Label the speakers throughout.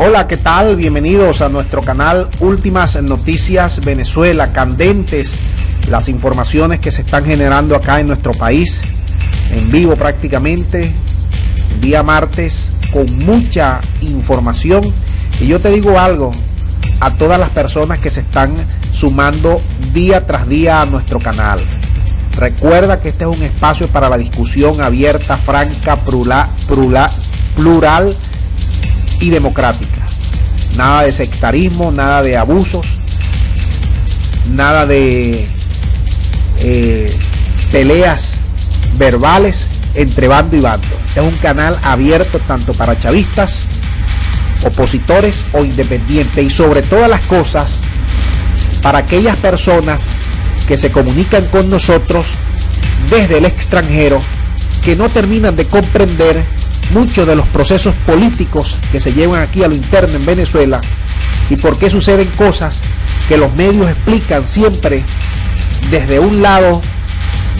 Speaker 1: Hola, ¿qué tal? Bienvenidos a nuestro canal Últimas Noticias Venezuela, candentes las informaciones que se están generando acá en nuestro país, en vivo prácticamente, día martes, con mucha información. Y yo te digo algo, a todas las personas que se están sumando día tras día a nuestro canal. Recuerda que este es un espacio para la discusión abierta, franca, plural, plural y democrática. Nada de sectarismo, nada de abusos, nada de eh, peleas verbales entre bando y bando. Es un canal abierto tanto para chavistas, opositores o independientes y sobre todas las cosas para aquellas personas que se comunican con nosotros desde el extranjero que no terminan de comprender muchos de los procesos políticos que se llevan aquí a lo interno en Venezuela y por qué suceden cosas que los medios explican siempre desde un lado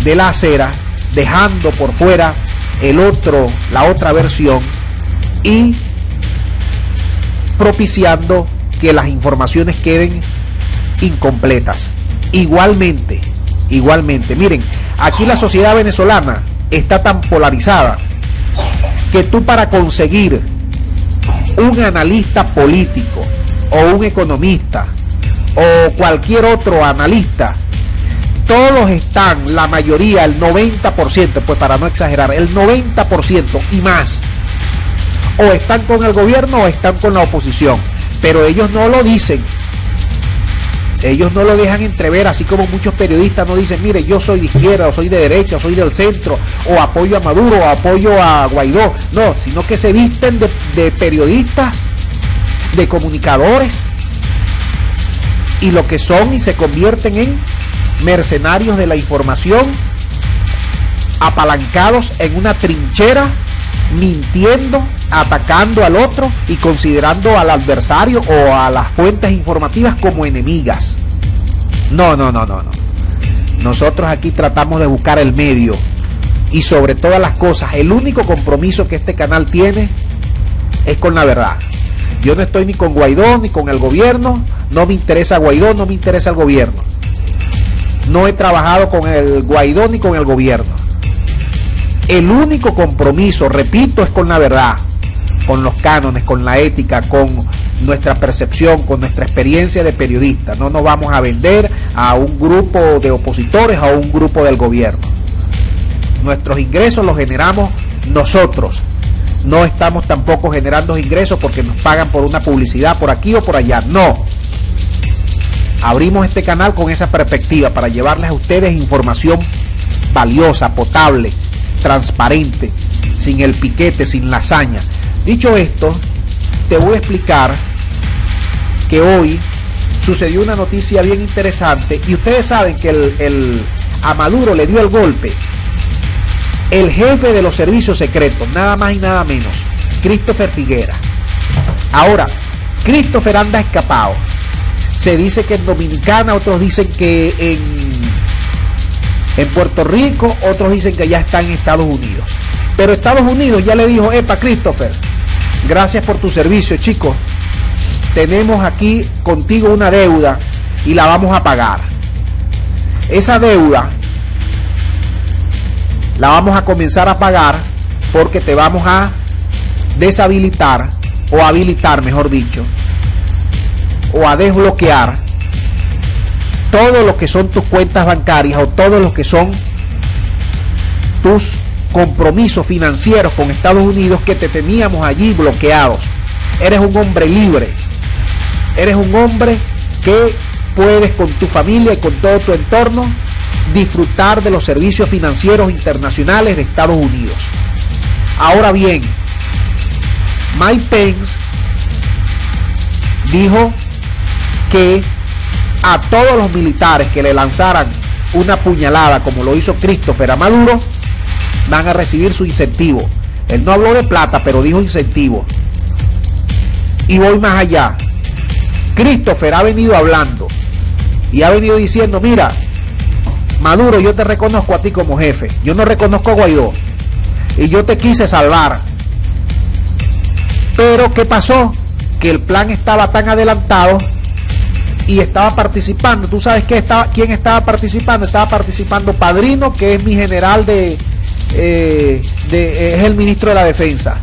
Speaker 1: de la acera, dejando por fuera el otro, la otra versión y propiciando que las informaciones queden incompletas. Igualmente, igualmente, miren, aquí la sociedad venezolana está tan polarizada que tú para conseguir un analista político o un economista o cualquier otro analista, todos están, la mayoría, el 90%, pues para no exagerar, el 90% y más, o están con el gobierno o están con la oposición, pero ellos no lo dicen, ellos no lo dejan entrever, así como muchos periodistas no dicen, mire, yo soy de izquierda, o soy de derecha, o soy del centro, o apoyo a Maduro, o apoyo a Guaidó. No, sino que se visten de, de periodistas, de comunicadores, y lo que son y se convierten en mercenarios de la información, apalancados en una trinchera, mintiendo, atacando al otro y considerando al adversario o a las fuentes informativas como enemigas. No, no, no, no, no. Nosotros aquí tratamos de buscar el medio y sobre todas las cosas, el único compromiso que este canal tiene es con la verdad. Yo no estoy ni con Guaidó ni con el gobierno, no me interesa Guaidó, no me interesa el gobierno. No he trabajado con el Guaidó ni con el gobierno. El único compromiso, repito, es con la verdad con los cánones, con la ética, con nuestra percepción, con nuestra experiencia de periodista. No nos vamos a vender a un grupo de opositores, a un grupo del gobierno. Nuestros ingresos los generamos nosotros. No estamos tampoco generando ingresos porque nos pagan por una publicidad por aquí o por allá. No. Abrimos este canal con esa perspectiva para llevarles a ustedes información valiosa, potable, transparente, sin el piquete, sin la hazaña. Dicho esto, te voy a explicar que hoy sucedió una noticia bien interesante y ustedes saben que el, a Maduro le dio el golpe el jefe de los servicios secretos, nada más y nada menos, Christopher Figuera. Ahora, Christopher anda escapado. Se dice que en Dominicana, otros dicen que en, en Puerto Rico, otros dicen que ya está en Estados Unidos. Pero Estados Unidos ya le dijo, epa, Christopher, Gracias por tu servicio, chicos. Tenemos aquí contigo una deuda y la vamos a pagar. Esa deuda la vamos a comenzar a pagar porque te vamos a deshabilitar o habilitar, mejor dicho, o a desbloquear todo lo que son tus cuentas bancarias o todo lo que son tus compromisos financieros con Estados Unidos que te teníamos allí bloqueados. Eres un hombre libre. Eres un hombre que puedes con tu familia y con todo tu entorno disfrutar de los servicios financieros internacionales de Estados Unidos. Ahora bien, Mike Pence dijo que a todos los militares que le lanzaran una puñalada como lo hizo Christopher a Maduro, van a recibir su incentivo. Él no habló de plata, pero dijo incentivo. Y voy más allá. Christopher ha venido hablando y ha venido diciendo, mira, Maduro, yo te reconozco a ti como jefe. Yo no reconozco a Guaidó. Y yo te quise salvar. Pero ¿qué pasó? que el plan estaba tan adelantado y estaba participando. ¿Tú sabes qué estaba, quién estaba participando? Estaba participando Padrino, que es mi general de, eh, de es el ministro de la Defensa,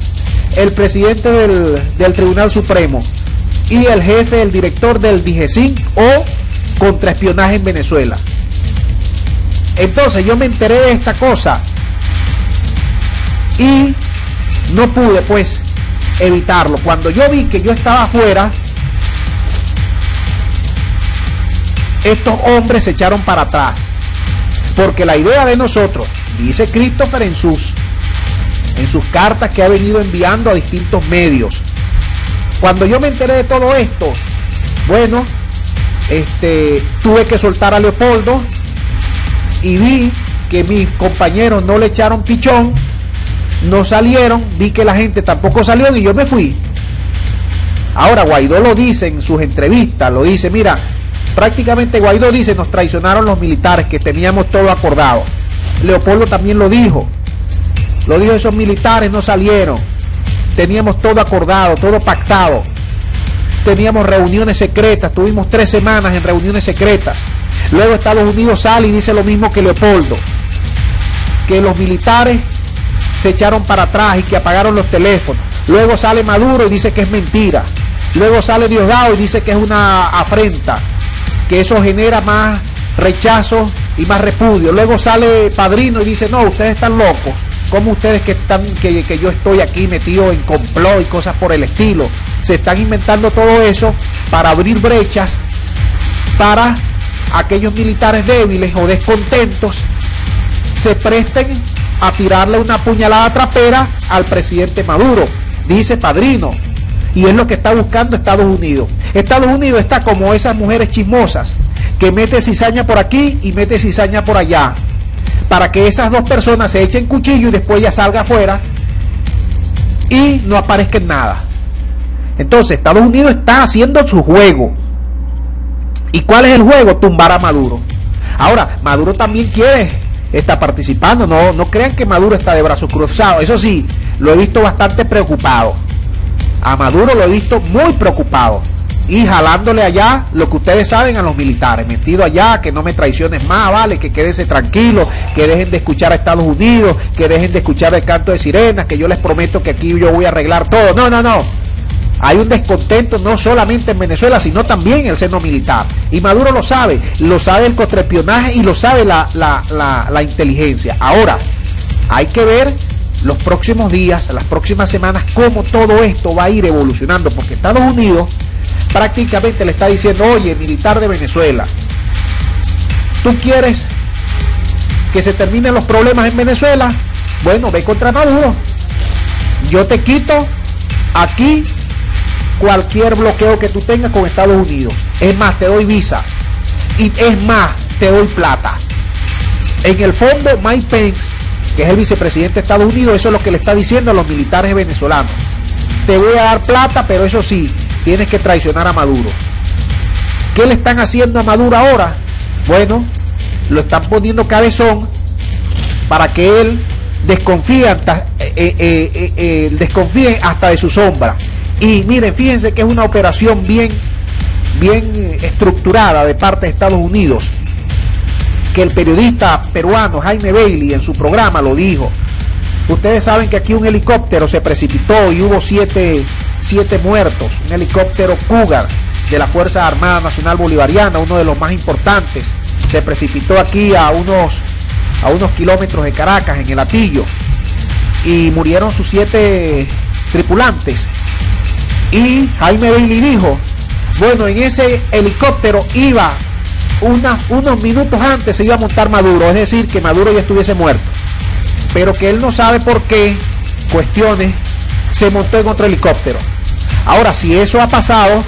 Speaker 1: el presidente del, del Tribunal Supremo y el jefe, el director del DIGESIN o contraespionaje en Venezuela. Entonces yo me enteré de esta cosa y no pude pues evitarlo. Cuando yo vi que yo estaba afuera, estos hombres se echaron para atrás. Porque la idea de nosotros, dice Christopher en sus, en sus cartas que ha venido enviando a distintos medios. Cuando yo me enteré de todo esto, bueno, este, tuve que soltar a Leopoldo y vi que mis compañeros no le echaron pichón, no salieron, vi que la gente tampoco salió y yo me fui. Ahora Guaidó lo dice en sus entrevistas, lo dice, mira, Prácticamente Guaidó dice, nos traicionaron los militares, que teníamos todo acordado. Leopoldo también lo dijo. Lo dijo, esos militares no salieron. Teníamos todo acordado, todo pactado. Teníamos reuniones secretas, tuvimos tres semanas en reuniones secretas. Luego Estados Unidos sale y dice lo mismo que Leopoldo. Que los militares se echaron para atrás y que apagaron los teléfonos. Luego sale Maduro y dice que es mentira. Luego sale Diosdado y dice que es una afrenta que eso genera más rechazo y más repudio. Luego sale Padrino y dice, no, ustedes están locos. como ustedes que están, que, que yo estoy aquí metido en complot y cosas por el estilo? Se están inventando todo eso para abrir brechas para aquellos militares débiles o descontentos se presten a tirarle una puñalada trapera al presidente Maduro. Dice Padrino, y es lo que está buscando Estados Unidos. Estados Unidos está como esas mujeres chismosas que mete cizaña por aquí y mete cizaña por allá. Para que esas dos personas se echen cuchillo y después ya salga afuera y no aparezca en nada. Entonces Estados Unidos está haciendo su juego. ¿Y cuál es el juego? Tumbar a Maduro. Ahora, Maduro también quiere, está participando. No, no crean que Maduro está de brazos cruzados. Eso sí, lo he visto bastante preocupado. A Maduro lo he visto muy preocupado y jalándole allá lo que ustedes saben a los militares, metido allá, que no me traiciones más, vale, que quédense tranquilos, que dejen de escuchar a Estados Unidos, que dejen de escuchar el canto de sirenas, que yo les prometo que aquí yo voy a arreglar todo. No, no, no. Hay un descontento no solamente en Venezuela, sino también en el seno militar. Y Maduro lo sabe, lo sabe el contraespionaje y lo sabe la, la, la inteligencia. Ahora, hay que ver los próximos días, las próximas semanas, cómo todo esto va a ir evolucionando, porque Estados Unidos prácticamente le está diciendo, oye, militar de Venezuela, ¿tú quieres que se terminen los problemas en Venezuela? Bueno, ve contra Maduro. Yo te quito aquí cualquier bloqueo que tú tengas con Estados Unidos. Es más, te doy visa. Y es más, te doy plata. En el fondo, Mike Pence que es el vicepresidente de Estados Unidos, eso es lo que le está diciendo a los militares venezolanos. Te voy a dar plata, pero eso sí, tienes que traicionar a Maduro. ¿Qué le están haciendo a Maduro ahora? Bueno, lo están poniendo cabezón para que él desconfíe hasta, eh, eh, eh, de su sombra. Y miren, fíjense que es una operación bien, bien estructurada de parte de Estados Unidos que el periodista peruano Jaime Bailey en su programa lo dijo. Ustedes saben que aquí un helicóptero se precipitó y hubo siete, siete muertos. Un helicóptero Cougar de la Fuerza Armada Nacional Bolivariana, uno de los más importantes. Se precipitó aquí a unos, a unos kilómetros de Caracas, en el Atillo. Y murieron sus siete tripulantes. Y Jaime Bailey dijo, bueno, en ese helicóptero iba unos minutos antes se iba a montar Maduro, es decir, que Maduro ya estuviese muerto. Pero que él no sabe por qué, cuestiones, se montó en otro helicóptero. Ahora, si eso ha pasado,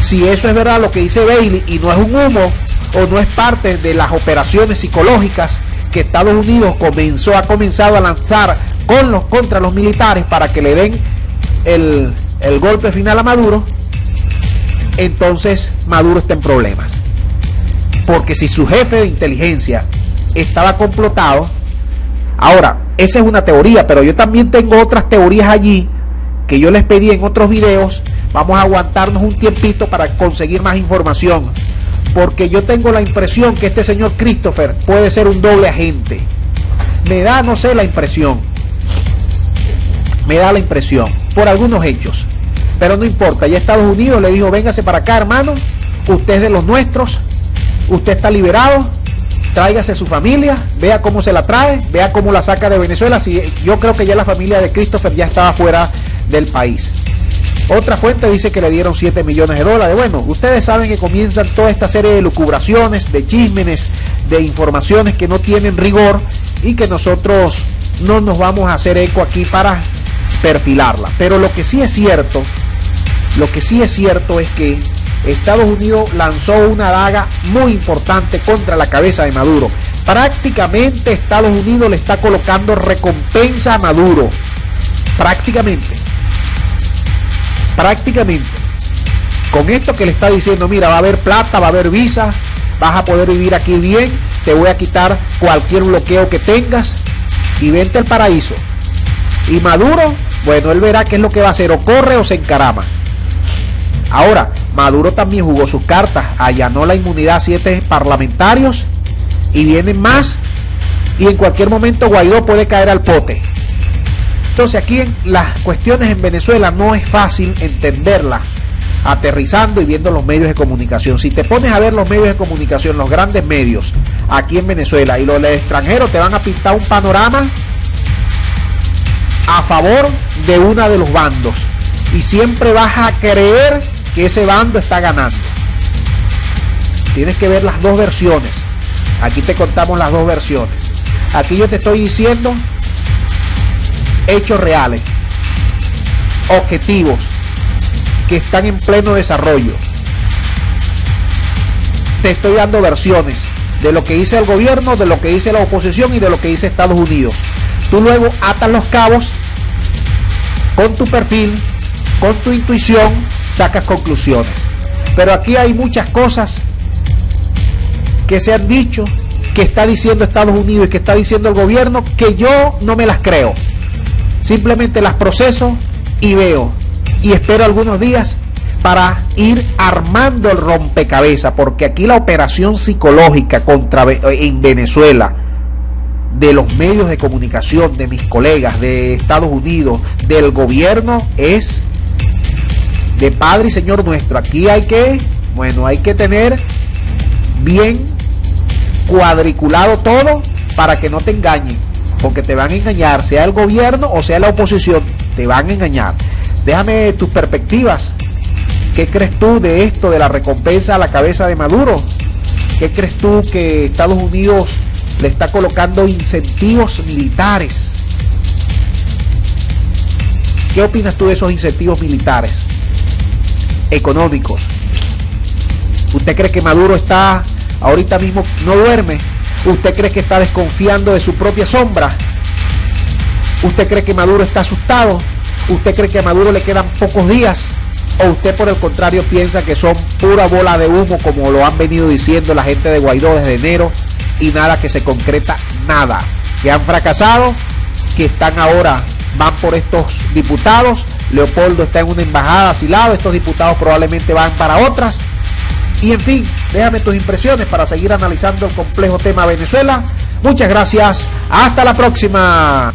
Speaker 1: si eso es verdad lo que dice Bailey y no es un humo o no es parte de las operaciones psicológicas que Estados Unidos comenzó, ha comenzado a lanzar con los, contra los militares para que le den el, el golpe final a Maduro, entonces Maduro está en problemas. Porque si su jefe de inteligencia estaba complotado, ahora, esa es una teoría, pero yo también tengo otras teorías allí que yo les pedí en otros videos vamos a aguantarnos un tiempito para conseguir más información. Porque yo tengo la impresión que este señor Christopher puede ser un doble agente. Me da, no sé, la impresión. Me da la impresión. Por algunos hechos. Pero no importa. Ya Estados Unidos le dijo, véngase para acá, hermano. Usted es de los nuestros. Usted está liberado tráigase su familia, vea cómo se la trae, vea cómo la saca de Venezuela. Si, yo creo que ya la familia de Christopher ya estaba fuera del país. Otra fuente dice que le dieron 7 millones de dólares. Bueno, ustedes saben que comienzan toda esta serie de lucubraciones, de chismes, de informaciones que no tienen rigor y que nosotros no nos vamos a hacer eco aquí para perfilarla. Pero lo que sí es cierto, lo que sí es cierto es que Estados Unidos lanzó una daga muy importante contra la cabeza de Maduro. Prácticamente Estados Unidos le está colocando recompensa a Maduro. Prácticamente. Prácticamente. Con esto que le está diciendo, mira, va a haber plata, va a haber visa, vas a poder vivir aquí bien, te voy a quitar cualquier bloqueo que tengas y vente al paraíso. Y Maduro, bueno, él verá qué es lo que va a hacer, o corre o se encarama. Ahora, Maduro también jugó sus cartas, allanó la inmunidad a siete parlamentarios y vienen más y en cualquier momento Guaidó puede caer al pote. Entonces aquí en las cuestiones en Venezuela no es fácil entenderlas aterrizando y viendo los medios de comunicación. Si te pones a ver los medios de comunicación, los grandes medios aquí en Venezuela y los extranjeros te van a pintar un panorama a favor de una de los bandos. Y siempre vas a creer ese bando está ganando. Tienes que ver las dos versiones. Aquí te contamos las dos versiones. Aquí yo te estoy diciendo hechos reales, objetivos que están en pleno desarrollo. Te estoy dando versiones de lo que dice el gobierno, de lo que dice la oposición y de lo que dice Estados Unidos. Tú luego atas los cabos con tu perfil, con tu intuición sacas conclusiones. Pero aquí hay muchas cosas que se han dicho, que está diciendo Estados Unidos y que está diciendo el gobierno, que yo no me las creo. Simplemente las proceso y veo. Y espero algunos días para ir armando el rompecabezas, porque aquí la operación psicológica contra en Venezuela de los medios de comunicación, de mis colegas, de Estados Unidos, del gobierno es de Padre y Señor nuestro. Aquí hay que, bueno, hay que tener bien cuadriculado todo para que no te engañen, porque te van a engañar, sea el gobierno o sea la oposición, te van a engañar. Déjame tus perspectivas. ¿Qué crees tú de esto, de la recompensa a la cabeza de Maduro? ¿Qué crees tú que Estados Unidos le está colocando incentivos militares? ¿Qué opinas tú de esos incentivos militares? Económicos. ¿Usted cree que Maduro está ahorita mismo no duerme? ¿Usted cree que está desconfiando de su propia sombra? ¿Usted cree que Maduro está asustado? ¿Usted cree que a Maduro le quedan pocos días? ¿O usted por el contrario piensa que son pura bola de humo como lo han venido diciendo la gente de Guaidó desde enero y nada que se concreta, nada? Que han fracasado, que están ahora, van por estos diputados Leopoldo está en una embajada asilado, estos diputados probablemente van para otras. Y en fin, déjame tus impresiones para seguir analizando el complejo tema Venezuela. Muchas gracias, hasta la próxima.